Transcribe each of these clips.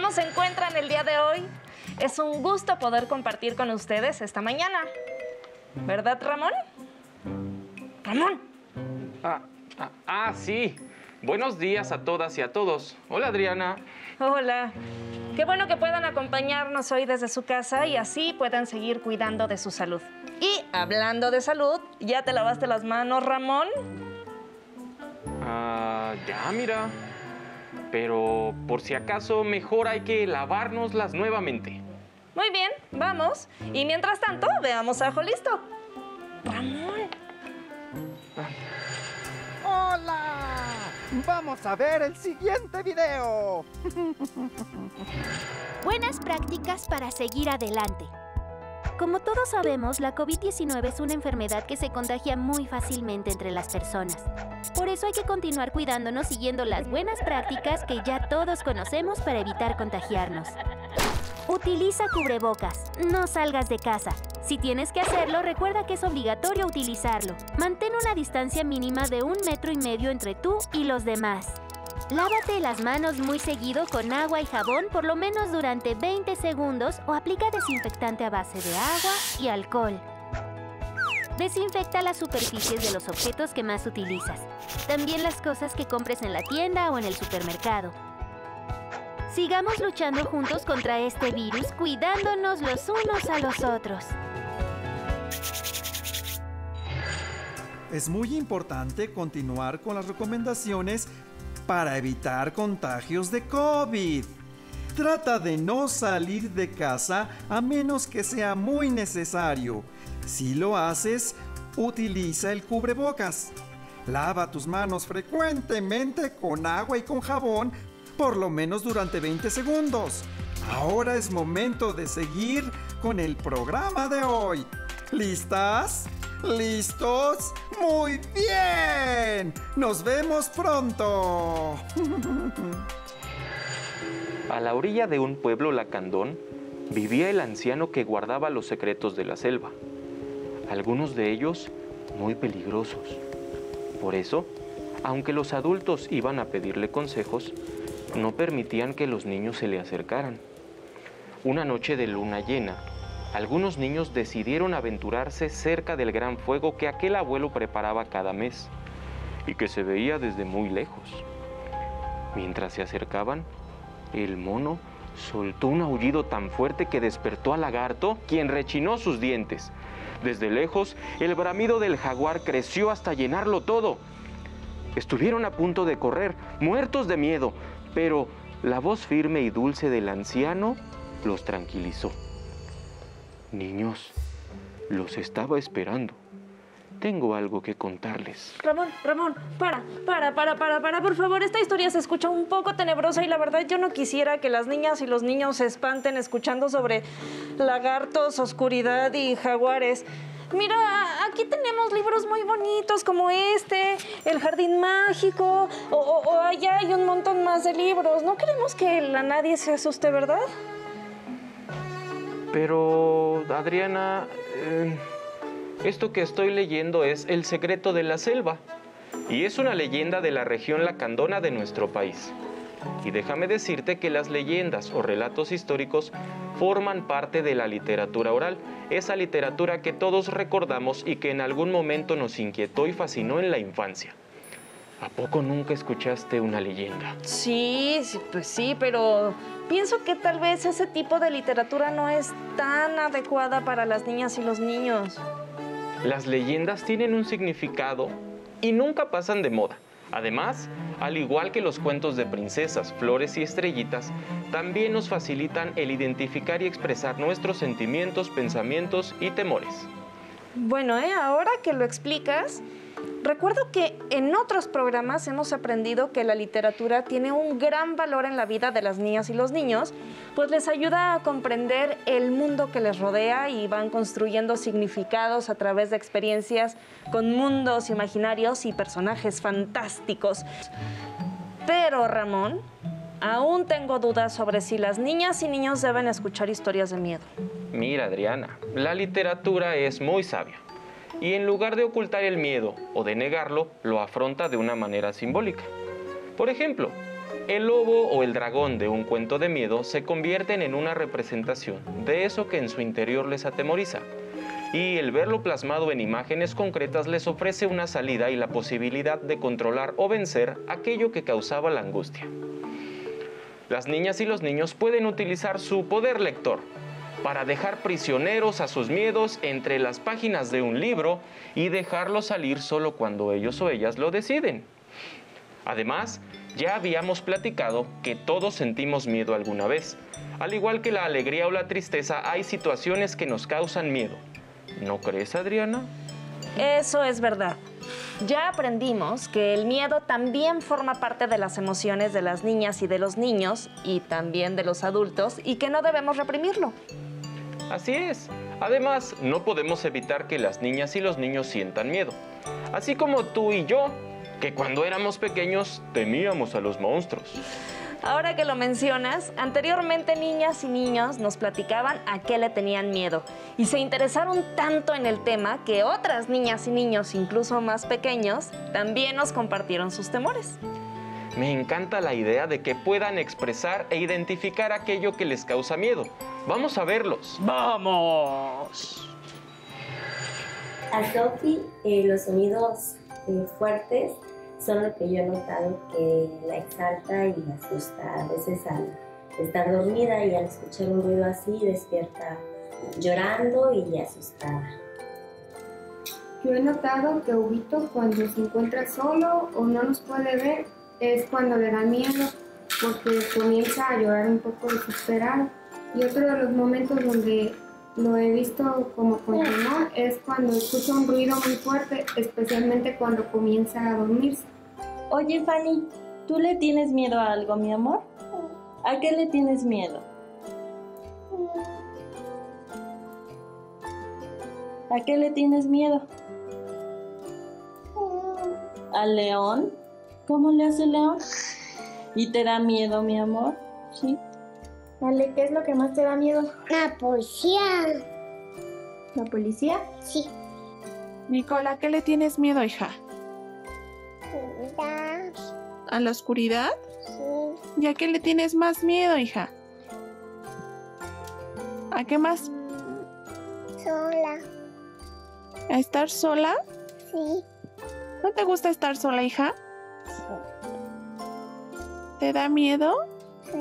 ¿Cómo se encuentran el día de hoy? Es un gusto poder compartir con ustedes esta mañana. ¿Verdad, Ramón? Ramón. Ah, ah, ah, sí. Buenos días a todas y a todos. Hola, Adriana. Hola. Qué bueno que puedan acompañarnos hoy desde su casa y así puedan seguir cuidando de su salud. Y hablando de salud, ¿ya te lavaste las manos, Ramón? Ah, ya, mira. Pero por si acaso, mejor hay que lavárnoslas nuevamente. Muy bien, vamos. Y mientras tanto, veamos a Ajo listo. Ramón. ¡Hola! Vamos a ver el siguiente video. Buenas prácticas para seguir adelante. Como todos sabemos, la COVID-19 es una enfermedad que se contagia muy fácilmente entre las personas. Por eso hay que continuar cuidándonos siguiendo las buenas prácticas que ya todos conocemos para evitar contagiarnos. Utiliza cubrebocas. No salgas de casa. Si tienes que hacerlo, recuerda que es obligatorio utilizarlo. Mantén una distancia mínima de un metro y medio entre tú y los demás. Lávate las manos muy seguido con agua y jabón por lo menos durante 20 segundos o aplica desinfectante a base de agua y alcohol. Desinfecta las superficies de los objetos que más utilizas. También las cosas que compres en la tienda o en el supermercado. Sigamos luchando juntos contra este virus, cuidándonos los unos a los otros. Es muy importante continuar con las recomendaciones para evitar contagios de COVID. Trata de no salir de casa a menos que sea muy necesario. Si lo haces, utiliza el cubrebocas. Lava tus manos frecuentemente con agua y con jabón por lo menos durante 20 segundos. Ahora es momento de seguir con el programa de hoy. ¿Listas? ¿Listos? ¡Muy bien! ¡Nos vemos pronto! A la orilla de un pueblo lacandón vivía el anciano que guardaba los secretos de la selva, algunos de ellos muy peligrosos. Por eso, aunque los adultos iban a pedirle consejos, no permitían que los niños se le acercaran. Una noche de luna llena, algunos niños decidieron aventurarse cerca del gran fuego que aquel abuelo preparaba cada mes y que se veía desde muy lejos. Mientras se acercaban, el mono soltó un aullido tan fuerte que despertó al lagarto, quien rechinó sus dientes. Desde lejos, el bramido del jaguar creció hasta llenarlo todo. Estuvieron a punto de correr, muertos de miedo, pero la voz firme y dulce del anciano los tranquilizó. Niños, los estaba esperando. Tengo algo que contarles. Ramón, Ramón, para, para, para, para, para, por favor. Esta historia se escucha un poco tenebrosa y la verdad yo no quisiera que las niñas y los niños se espanten escuchando sobre lagartos, oscuridad y jaguares. Mira, aquí tenemos libros muy bonitos como este, El Jardín Mágico, o, o allá hay un montón más de libros. No queremos que la nadie se asuste, ¿verdad? Pero, Adriana, eh, esto que estoy leyendo es El secreto de la selva. Y es una leyenda de la región lacandona de nuestro país. Y déjame decirte que las leyendas o relatos históricos forman parte de la literatura oral, esa literatura que todos recordamos y que en algún momento nos inquietó y fascinó en la infancia. ¿A poco nunca escuchaste una leyenda? Sí, sí, pues sí, pero pienso que tal vez ese tipo de literatura no es tan adecuada para las niñas y los niños. Las leyendas tienen un significado y nunca pasan de moda. Además, al igual que los cuentos de princesas, flores y estrellitas, también nos facilitan el identificar y expresar nuestros sentimientos, pensamientos y temores. Bueno, ¿eh? ahora que lo explicas, Recuerdo que en otros programas hemos aprendido que la literatura tiene un gran valor en la vida de las niñas y los niños, pues les ayuda a comprender el mundo que les rodea y van construyendo significados a través de experiencias con mundos imaginarios y personajes fantásticos. Pero, Ramón, aún tengo dudas sobre si las niñas y niños deben escuchar historias de miedo. Mira, Adriana, la literatura es muy sabia y en lugar de ocultar el miedo o de negarlo, lo afronta de una manera simbólica. Por ejemplo, El lobo o el dragón de un cuento de miedo se convierten en una representación de eso que en su interior les atemoriza. Y el verlo plasmado en imágenes concretas les ofrece una salida y la posibilidad de controlar o vencer aquello que causaba la angustia. Las niñas y los niños pueden utilizar su poder lector para dejar prisioneros a sus miedos entre las páginas de un libro y dejarlos salir solo cuando ellos o ellas lo deciden. Además, ya habíamos platicado que todos sentimos miedo alguna vez. Al igual que la alegría o la tristeza, hay situaciones que nos causan miedo. ¿No crees, Adriana? Eso es verdad. Ya aprendimos que el miedo también forma parte de las emociones de las niñas y de los niños y también de los adultos y que no debemos reprimirlo. Así es. Además, no podemos evitar que las niñas y los niños sientan miedo. Así como tú y yo, que cuando éramos pequeños temíamos a los monstruos. Ahora que lo mencionas, anteriormente niñas y niños nos platicaban a qué le tenían miedo y se interesaron tanto en el tema que otras niñas y niños, incluso más pequeños, también nos compartieron sus temores. Me encanta la idea de que puedan expresar e identificar aquello que les causa miedo. Vamos a verlos. ¡Vamos! A Sophie eh, los sonidos eh, fuertes son lo que yo he notado que la exalta y la asusta. A veces al estar dormida y al escuchar un ruido así despierta llorando y asustada. Yo he notado que Ubito cuando se encuentra solo o no nos puede ver es cuando le da miedo porque comienza a llorar un poco desesperado. Y otro de los momentos donde lo he visto como con temor es cuando escucha un ruido muy fuerte, especialmente cuando comienza a dormirse. Oye, Fanny, ¿tú le tienes miedo a algo, mi amor? ¿A qué le tienes miedo? ¿A qué le tienes miedo? ¿Al león? ¿Cómo le hace león? ¿Y te da miedo, mi amor? ¿Sí? Vale, ¿qué es lo que más te da miedo? La policía. ¿La policía? Sí. Nicola, ¿a qué le tienes miedo, hija? Da. ¿A la oscuridad? Sí. ¿Y a qué le tienes más miedo, hija? ¿A qué más? Sola. ¿A estar sola? Sí. ¿No te gusta estar sola, hija? ¿Te da miedo? Sí.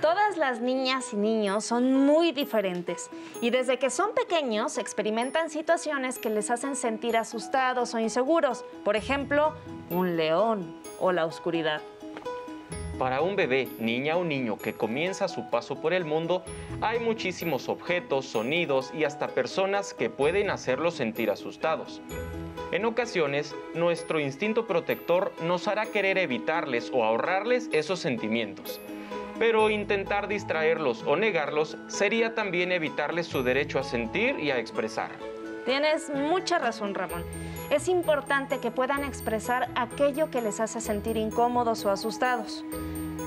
Todas las niñas y niños son muy diferentes y desde que son pequeños experimentan situaciones que les hacen sentir asustados o inseguros. Por ejemplo, un león o la oscuridad. Para un bebé, niña o niño que comienza su paso por el mundo, hay muchísimos objetos, sonidos y hasta personas que pueden hacerlos sentir asustados. En ocasiones, nuestro instinto protector nos hará querer evitarles o ahorrarles esos sentimientos. Pero intentar distraerlos o negarlos sería también evitarles su derecho a sentir y a expresar. Tienes mucha razón, Ramón. Es importante que puedan expresar aquello que les hace sentir incómodos o asustados.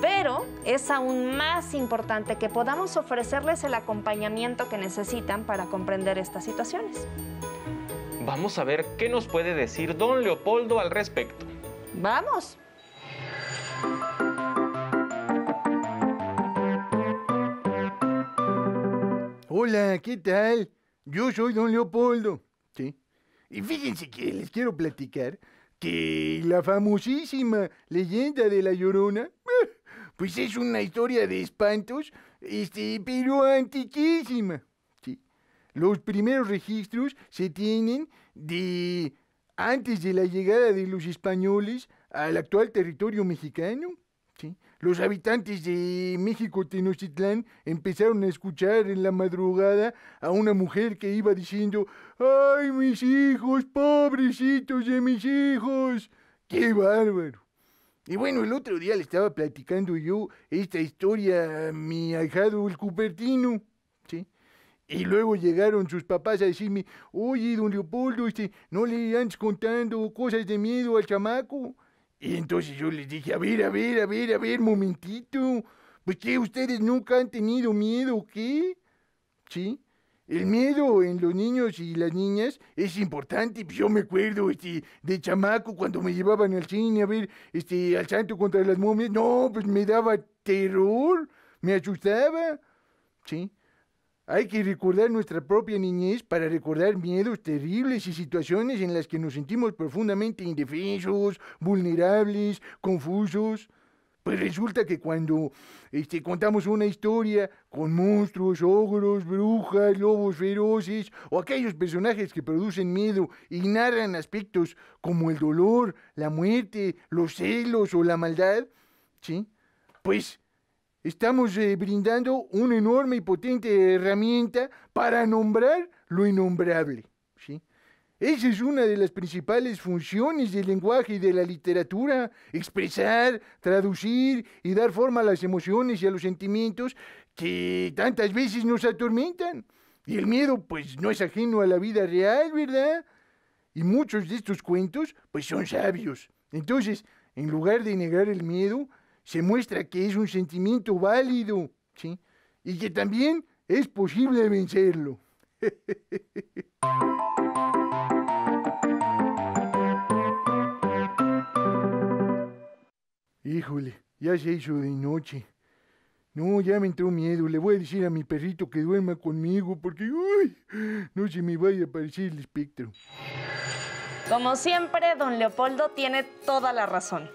Pero es aún más importante que podamos ofrecerles el acompañamiento que necesitan para comprender estas situaciones. Vamos a ver qué nos puede decir don Leopoldo al respecto. ¡Vamos! Hola, ¿qué tal? Yo soy don Leopoldo. Y fíjense que les quiero platicar que la famosísima leyenda de la Llorona, pues es una historia de espantos, este, pero antiquísima. ¿sí? Los primeros registros se tienen de antes de la llegada de los españoles al actual territorio mexicano. Los habitantes de México Tenochtitlán empezaron a escuchar en la madrugada a una mujer que iba diciendo ¡Ay, mis hijos, pobrecitos de mis hijos! ¡Qué bárbaro! Y bueno, el otro día le estaba platicando yo esta historia a mi ahijado el Cupertino, ¿sí? Y luego llegaron sus papás a decirme, oye, don Leopoldo, este, no le andes contando cosas de miedo al chamaco. Y entonces yo les dije, a ver, a ver, a ver, a ver, momentito. Pues que ustedes nunca han tenido miedo, ¿o qué? ¿sí? El miedo en los niños y las niñas es importante. Yo me acuerdo este, de chamaco cuando me llevaban al cine a ver este, al santo contra las momias. No, pues me daba terror, me asustaba. ¿Sí? Hay que recordar nuestra propia niñez para recordar miedos terribles y situaciones en las que nos sentimos profundamente indefensos, vulnerables, confusos. Pues resulta que cuando este, contamos una historia con monstruos, ogros, brujas, lobos feroces o aquellos personajes que producen miedo y narran aspectos como el dolor, la muerte, los celos o la maldad, ¿sí? Pues estamos eh, brindando una enorme y potente herramienta para nombrar lo innombrable, ¿sí? Esa es una de las principales funciones del lenguaje y de la literatura, expresar, traducir y dar forma a las emociones y a los sentimientos que tantas veces nos atormentan. Y el miedo pues no es ajeno a la vida real, ¿verdad? Y muchos de estos cuentos pues son sabios. Entonces, en lugar de negar el miedo, se muestra que es un sentimiento válido, ¿sí? Y que también es posible vencerlo. Híjole, ya se hizo de noche. No, ya me entró miedo. Le voy a decir a mi perrito que duerma conmigo porque, uy, no se me vaya a aparecer el espectro. Como siempre, don Leopoldo tiene toda la razón.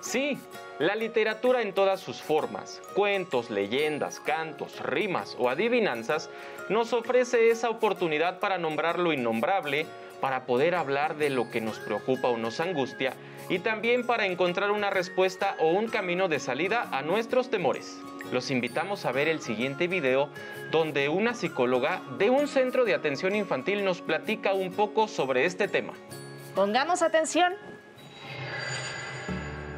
Sí, la literatura en todas sus formas, cuentos, leyendas, cantos, rimas o adivinanzas, nos ofrece esa oportunidad para nombrar lo innombrable, para poder hablar de lo que nos preocupa o nos angustia y también para encontrar una respuesta o un camino de salida a nuestros temores. Los invitamos a ver el siguiente video donde una psicóloga de un centro de atención infantil nos platica un poco sobre este tema. Pongamos atención.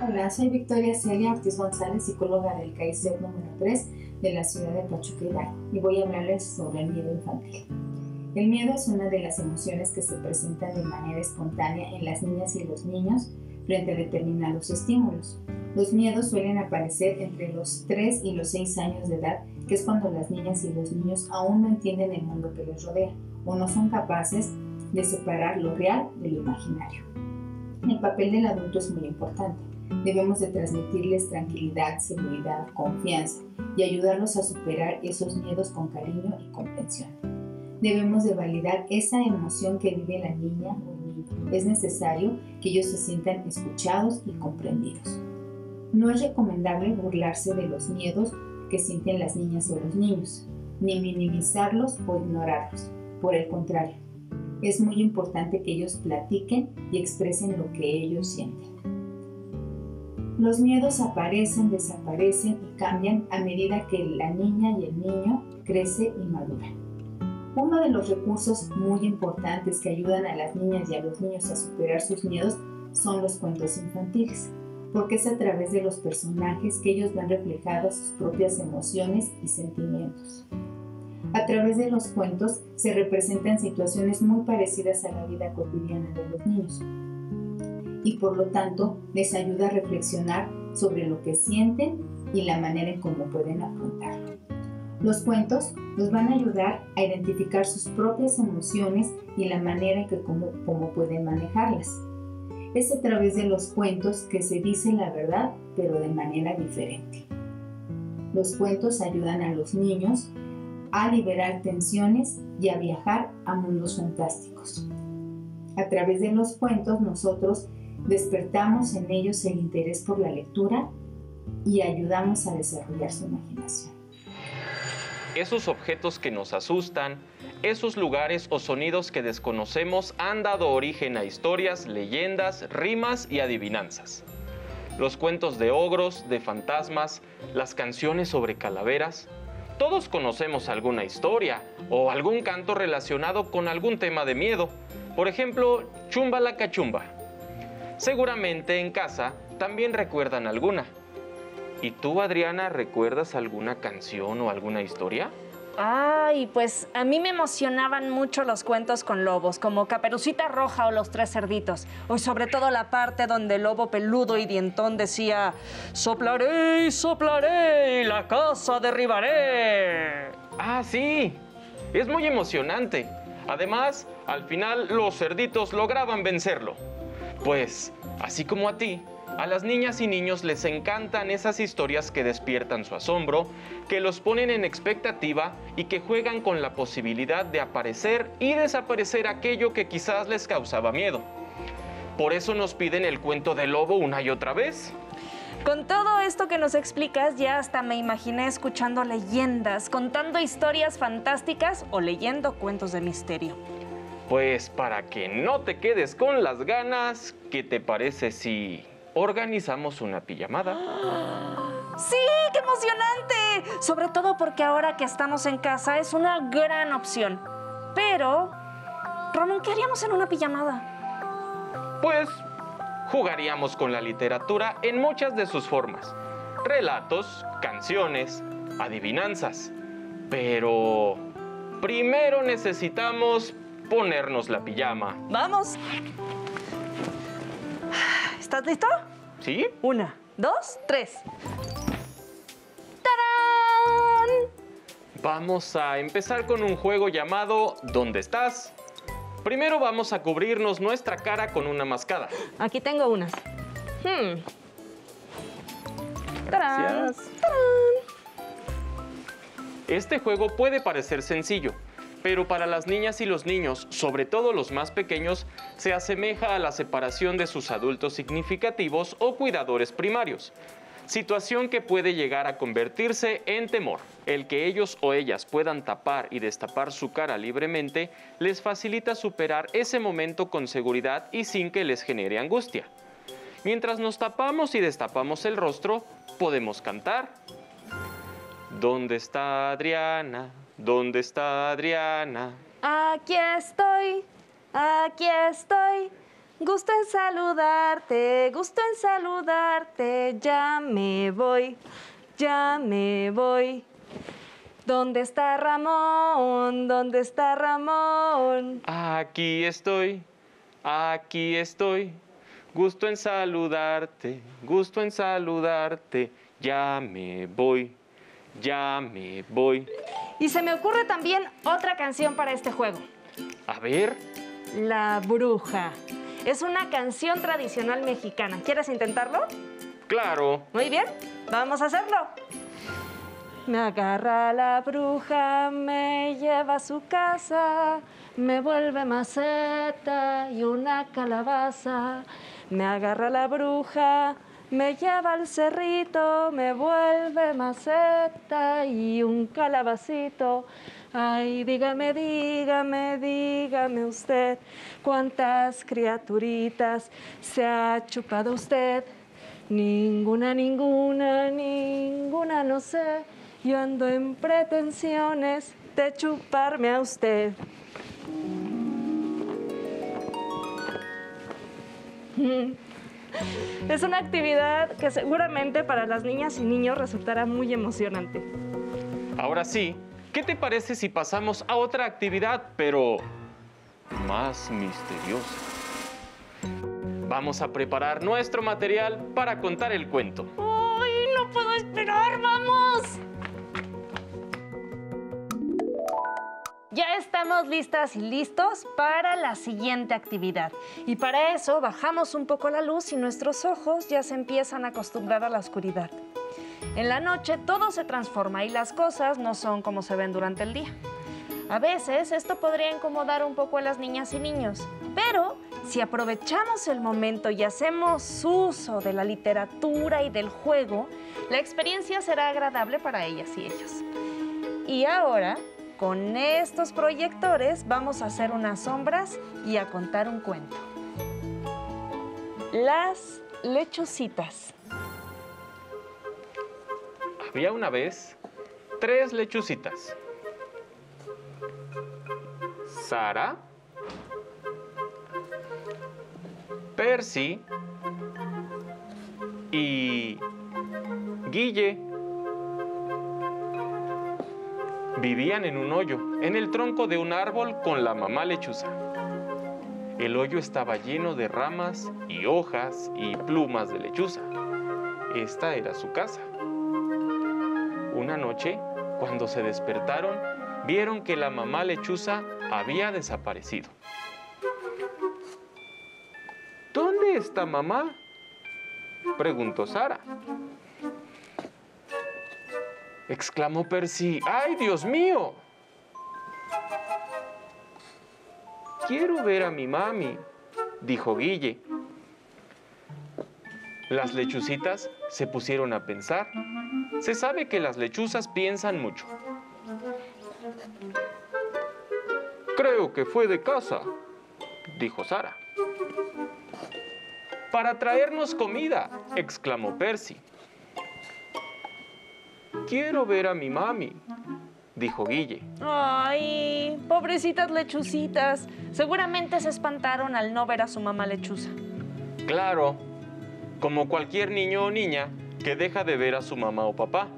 Hola, soy Victoria Celia Ortiz González, psicóloga del CAICEP número 3 de la ciudad de Pachuca y voy a hablarles sobre el miedo infantil. El miedo es una de las emociones que se presentan de manera espontánea en las niñas y los niños frente a determinados estímulos. Los miedos suelen aparecer entre los 3 y los 6 años de edad, que es cuando las niñas y los niños aún no entienden el mundo que les rodea o no son capaces de separar lo real de lo imaginario. El papel del adulto es muy importante. Debemos de transmitirles tranquilidad, seguridad, confianza y ayudarlos a superar esos miedos con cariño y comprensión. Debemos de validar esa emoción que vive la niña o el niño. Es necesario que ellos se sientan escuchados y comprendidos. No es recomendable burlarse de los miedos que sienten las niñas o los niños, ni minimizarlos o ignorarlos. Por el contrario, es muy importante que ellos platiquen y expresen lo que ellos sienten. Los miedos aparecen, desaparecen y cambian a medida que la niña y el niño crece y madura. Uno de los recursos muy importantes que ayudan a las niñas y a los niños a superar sus miedos son los cuentos infantiles, porque es a través de los personajes que ellos ven reflejadas sus propias emociones y sentimientos. A través de los cuentos se representan situaciones muy parecidas a la vida cotidiana de los niños y por lo tanto les ayuda a reflexionar sobre lo que sienten y la manera en cómo pueden afrontarlo. Los cuentos nos van a ayudar a identificar sus propias emociones y la manera en que cómo, cómo pueden manejarlas. Es a través de los cuentos que se dice la verdad, pero de manera diferente. Los cuentos ayudan a los niños a liberar tensiones y a viajar a mundos fantásticos. A través de los cuentos nosotros despertamos en ellos el interés por la lectura y ayudamos a desarrollar su imaginación. Esos objetos que nos asustan, esos lugares o sonidos que desconocemos han dado origen a historias, leyendas, rimas y adivinanzas. Los cuentos de ogros, de fantasmas, las canciones sobre calaveras, todos conocemos alguna historia o algún canto relacionado con algún tema de miedo. Por ejemplo, Chumba la Cachumba. Seguramente en casa también recuerdan alguna. ¿Y tú, Adriana, recuerdas alguna canción o alguna historia? Ay, pues a mí me emocionaban mucho los cuentos con lobos, como Caperucita Roja o Los Tres Cerditos. O sobre todo la parte donde el lobo peludo y dientón decía, soplaré y soplaré y la casa derribaré. Ah, sí. Es muy emocionante. Además, al final los cerditos lograban vencerlo. Pues, así como a ti, a las niñas y niños les encantan esas historias que despiertan su asombro, que los ponen en expectativa y que juegan con la posibilidad de aparecer y desaparecer aquello que quizás les causaba miedo. Por eso nos piden el cuento del lobo una y otra vez. Con todo esto que nos explicas, ya hasta me imaginé escuchando leyendas, contando historias fantásticas o leyendo cuentos de misterio. Pues para que no te quedes con las ganas, ¿qué te parece si organizamos una pijamada? ¡Sí! ¡Qué emocionante! Sobre todo porque ahora que estamos en casa es una gran opción. Pero, Ramón, ¿qué haríamos en una pijamada? Pues jugaríamos con la literatura en muchas de sus formas. Relatos, canciones, adivinanzas. Pero primero necesitamos ponernos la pijama. ¡Vamos! ¿Estás listo? ¿Sí? Una, dos, tres. ¡Tarán! Vamos a empezar con un juego llamado ¿Dónde estás? Primero vamos a cubrirnos nuestra cara con una mascada. Aquí tengo unas. Hmm. ¡Tarán! Este juego puede parecer sencillo, pero para las niñas y los niños, sobre todo los más pequeños, se asemeja a la separación de sus adultos significativos o cuidadores primarios. Situación que puede llegar a convertirse en temor. El que ellos o ellas puedan tapar y destapar su cara libremente les facilita superar ese momento con seguridad y sin que les genere angustia. Mientras nos tapamos y destapamos el rostro, podemos cantar. ¿Dónde está Adriana? ¿Dónde está Adriana? Aquí estoy, aquí estoy. Gusto en saludarte, gusto en saludarte. Ya me voy, ya me voy. ¿Dónde está Ramón? ¿Dónde está Ramón? Aquí estoy, aquí estoy. Gusto en saludarte, gusto en saludarte. Ya me voy, ya me voy. Y se me ocurre también otra canción para este juego. A ver. La bruja. Es una canción tradicional mexicana. ¿Quieres intentarlo? Claro. Muy bien, vamos a hacerlo. Me agarra la bruja, me lleva a su casa, me vuelve maceta y una calabaza. Me agarra la bruja, me lleva al cerrito, me vuelve maceta y un calabacito. Ay, dígame, dígame, dígame usted, cuántas criaturitas se ha chupado usted. Ninguna, ninguna, ninguna, no sé. Yo ando en pretensiones de chuparme a usted. Es una actividad que seguramente para las niñas y niños resultará muy emocionante. Ahora sí, ¿qué te parece si pasamos a otra actividad, pero más misteriosa? Vamos a preparar nuestro material para contar el cuento. ¡Ay, no puedo esperar! ¡Vamos! Ya estamos listas y listos para la siguiente actividad. Y para eso bajamos un poco la luz y nuestros ojos ya se empiezan a acostumbrar a la oscuridad. En la noche todo se transforma y las cosas no son como se ven durante el día. A veces esto podría incomodar un poco a las niñas y niños, pero si aprovechamos el momento y hacemos uso de la literatura y del juego, la experiencia será agradable para ellas y ellos. Y ahora, con estos proyectores, vamos a hacer unas sombras y a contar un cuento. Las lechucitas. Había una vez tres lechucitas. Sara, Percy y Guille. Vivían en un hoyo, en el tronco de un árbol con la mamá lechuza. El hoyo estaba lleno de ramas y hojas y plumas de lechuza. Esta era su casa. Una noche, cuando se despertaron, vieron que la mamá lechuza había desaparecido. ¿Dónde está mamá? preguntó Sara. Exclamó Percy. ¡Ay, Dios mío! Quiero ver a mi mami, dijo Guille. Las lechucitas se pusieron a pensar. Se sabe que las lechuzas piensan mucho. Creo que fue de casa, dijo Sara. Para traernos comida, exclamó Percy. Quiero ver a mi mami, dijo Guille. Ay, pobrecitas lechucitas. Seguramente se espantaron al no ver a su mamá lechuza. Claro, como cualquier niño o niña que deja de ver a su mamá o papá.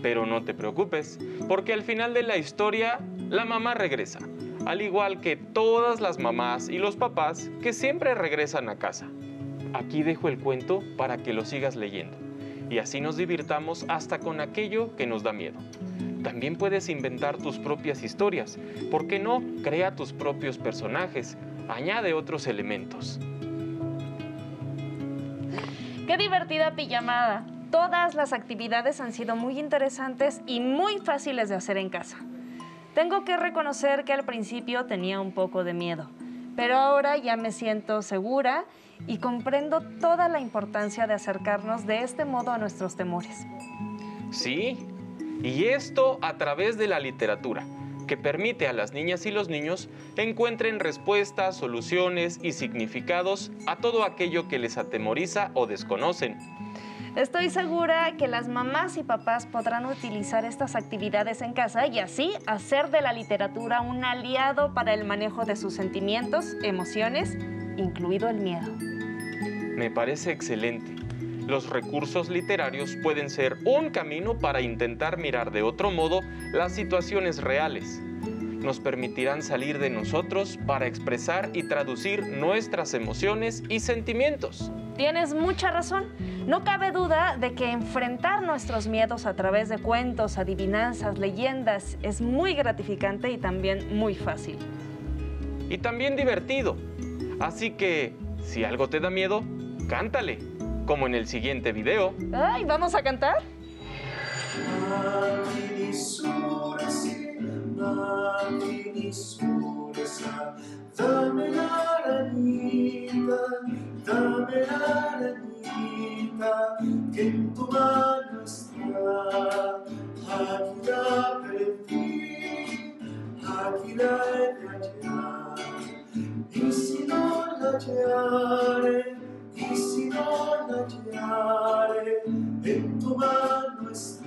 Pero no te preocupes, porque al final de la historia la mamá regresa, al igual que todas las mamás y los papás que siempre regresan a casa. Aquí dejo el cuento para que lo sigas leyendo y así nos divirtamos hasta con aquello que nos da miedo. También puedes inventar tus propias historias. ¿Por qué no? Crea tus propios personajes. Añade otros elementos. Qué divertida pijamada. Todas las actividades han sido muy interesantes y muy fáciles de hacer en casa. Tengo que reconocer que al principio tenía un poco de miedo, pero ahora ya me siento segura y comprendo toda la importancia de acercarnos de este modo a nuestros temores. Sí, y esto a través de la literatura, que permite a las niñas y los niños encuentren respuestas, soluciones y significados a todo aquello que les atemoriza o desconocen. Estoy segura que las mamás y papás podrán utilizar estas actividades en casa y así hacer de la literatura un aliado para el manejo de sus sentimientos, emociones, incluido el miedo. Me parece excelente. Los recursos literarios pueden ser un camino para intentar mirar de otro modo las situaciones reales. Nos permitirán salir de nosotros para expresar y traducir nuestras emociones y sentimientos. Tienes mucha razón. No cabe duda de que enfrentar nuestros miedos a través de cuentos, adivinanzas, leyendas es muy gratificante y también muy fácil. Y también divertido. Así que, si algo te da miedo, cántale, como en el siguiente video. ¡Ay, vamos a cantar! Dame la arañita, dame la arañita, que en tu mano está. Aquí la perdí, aquí la he de hallar. Y si no la hallare, y si no la hallare, en tu mano está.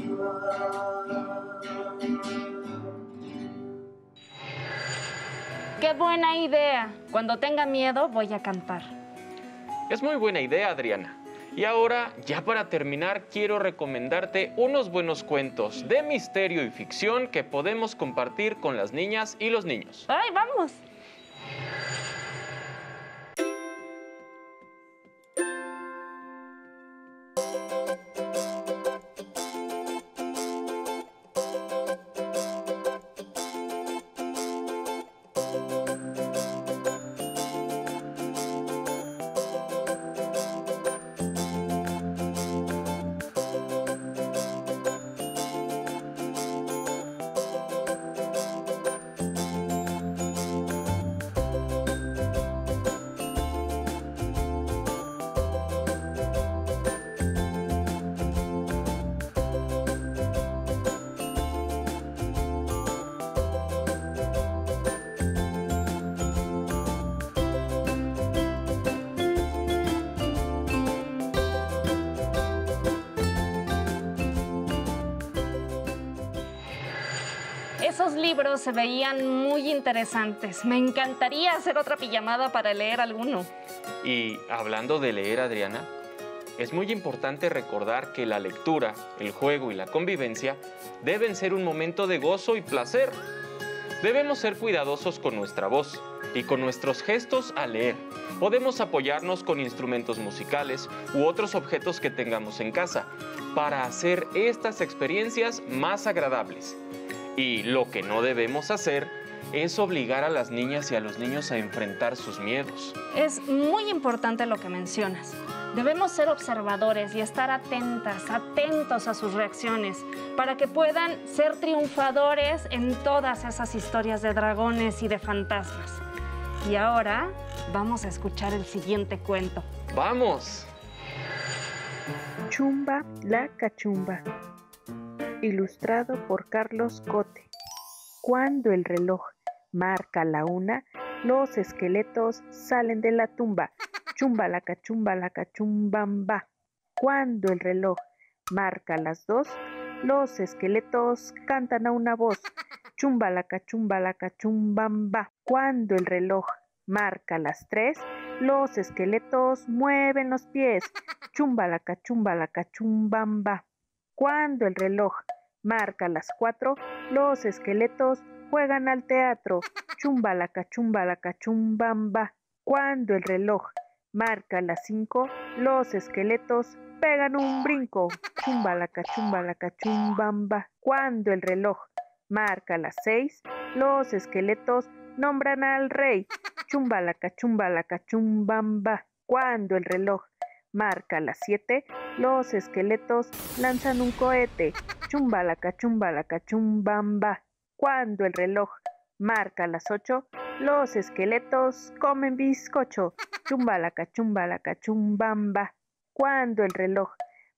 ¡Qué buena idea! Cuando tenga miedo voy a cantar. Es muy buena idea, Adriana. Y ahora, ya para terminar, quiero recomendarte unos buenos cuentos de misterio y ficción que podemos compartir con las niñas y los niños. ¡Ay, vamos! Esos libros se veían muy interesantes. Me encantaría hacer otra pijamada para leer alguno. Y hablando de leer, Adriana, es muy importante recordar que la lectura, el juego y la convivencia deben ser un momento de gozo y placer. Debemos ser cuidadosos con nuestra voz y con nuestros gestos al leer. Podemos apoyarnos con instrumentos musicales u otros objetos que tengamos en casa para hacer estas experiencias más agradables. Y lo que no debemos hacer es obligar a las niñas y a los niños a enfrentar sus miedos. Es muy importante lo que mencionas. Debemos ser observadores y estar atentas, atentos a sus reacciones, para que puedan ser triunfadores en todas esas historias de dragones y de fantasmas. Y ahora vamos a escuchar el siguiente cuento. ¡Vamos! Chumba la cachumba. Ilustrado por Carlos Cote. Cuando el reloj marca la una, los esqueletos salen de la tumba. Chumba la cachumba la cachumbamba. Cuando el reloj marca las dos, los esqueletos cantan a una voz. Chumba la cachumba la cachumbamba. Cuando el reloj marca las tres, los esqueletos mueven los pies. Chumba la cachumba la cachumbamba. Cuando el reloj marca las cuatro, los esqueletos juegan al teatro. Chumba la cachumba la cachumbamba. Cuando el reloj marca las cinco, los esqueletos pegan un brinco. Chumba la cachumba la cachumbamba. Cuando el reloj marca las seis, los esqueletos nombran al rey. Chumba la cachumba la cachumbamba. Cuando el reloj marca las siete, los esqueletos lanzan un cohete. Chumba la cachumba la cachumbamba. Cuando el reloj marca las ocho, los esqueletos comen bizcocho. Chumba la cachumba la cachumbamba. Cuando el reloj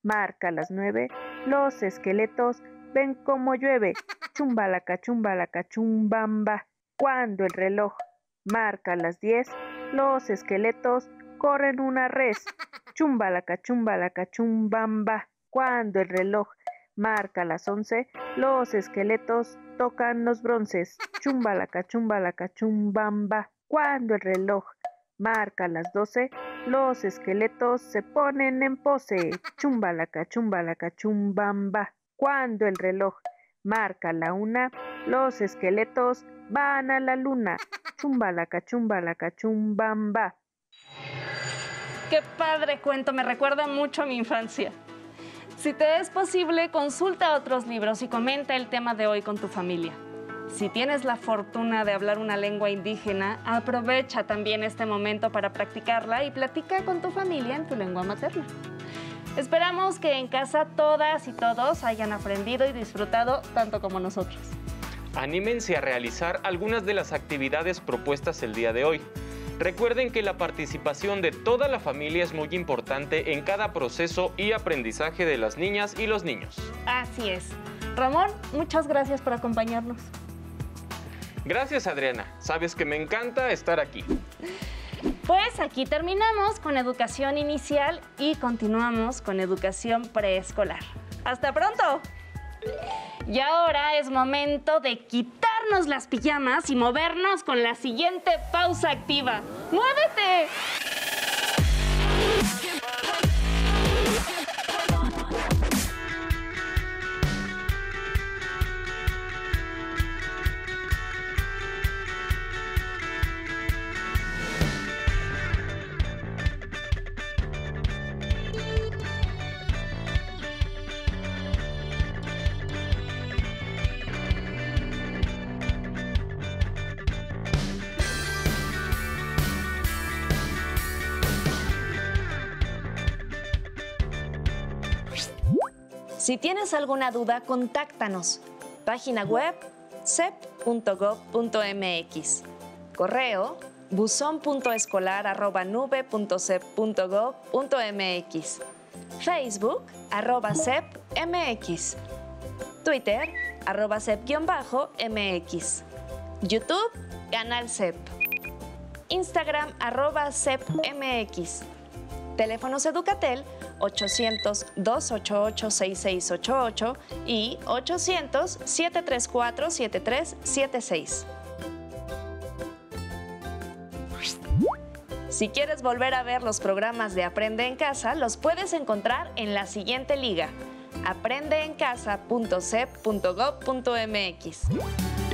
marca las nueve, los esqueletos ven cómo llueve. Chumba la cachumba la cachumbamba. Cuando el reloj marca las diez, los esqueletos corren una res. Chumba la cachumba la cachumbamba. Cuando el reloj marca las once, los esqueletos tocan los bronces. Chumba la cachumba la cachumbamba. Cuando el reloj marca las doce, los esqueletos se ponen en pose. Chumba la cachumba la cachumbamba. Cuando el reloj marca la una, los esqueletos van a la luna. Chumba la cachumba la cachumbamba. Qué padre cuento, me recuerda mucho a mi infancia. Si te es posible, consulta otros libros y comenta el tema de hoy con tu familia. Si tienes la fortuna de hablar una lengua indígena, aprovecha también este momento para practicarla y platica con tu familia en tu lengua materna. Esperamos que en casa todas y todos hayan aprendido y disfrutado tanto como nosotros. Anímense a realizar algunas de las actividades propuestas el día de hoy. Recuerden que la participación de toda la familia es muy importante en cada proceso y aprendizaje de las niñas y los niños. Así es. Ramón, muchas gracias por acompañarnos. Gracias Adriana, sabes que me encanta estar aquí. Pues aquí terminamos con educación inicial y continuamos con educación preescolar. ¡Hasta pronto! Y ahora es momento de las pijamas y movernos con la siguiente pausa activa. ¡Muévete! Si tienes alguna duda, contáctanos. Página web cep.gov.mx. Correo buzón.escolar.nube.cep.gov.mx. Facebook arroba cepmx. Twitter arroba cep-mx. YouTube Canal CEP. Instagram arroba cepmx. Teléfonos Educatel 800-288-6688 y 800-734-7376. Si quieres volver a ver los programas de Aprende en Casa, los puedes encontrar en la siguiente liga, aprendeencasa.cep.gov.mx.